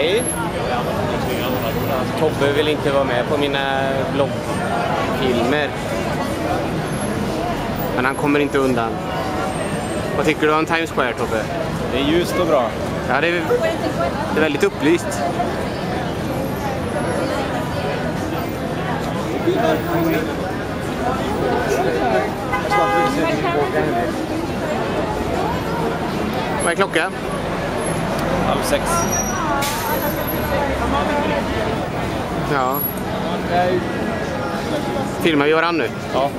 Hej. Tobbe vill inte vara med på mina bloggfilmer. Men han kommer inte undan. Vad tycker du om Times Square, Tobbe? Det är ljust och bra. Ja, det är, det är väldigt upplyst. Vad är klockan? Halv sex. Ja. Filmar varandra nu? Ja.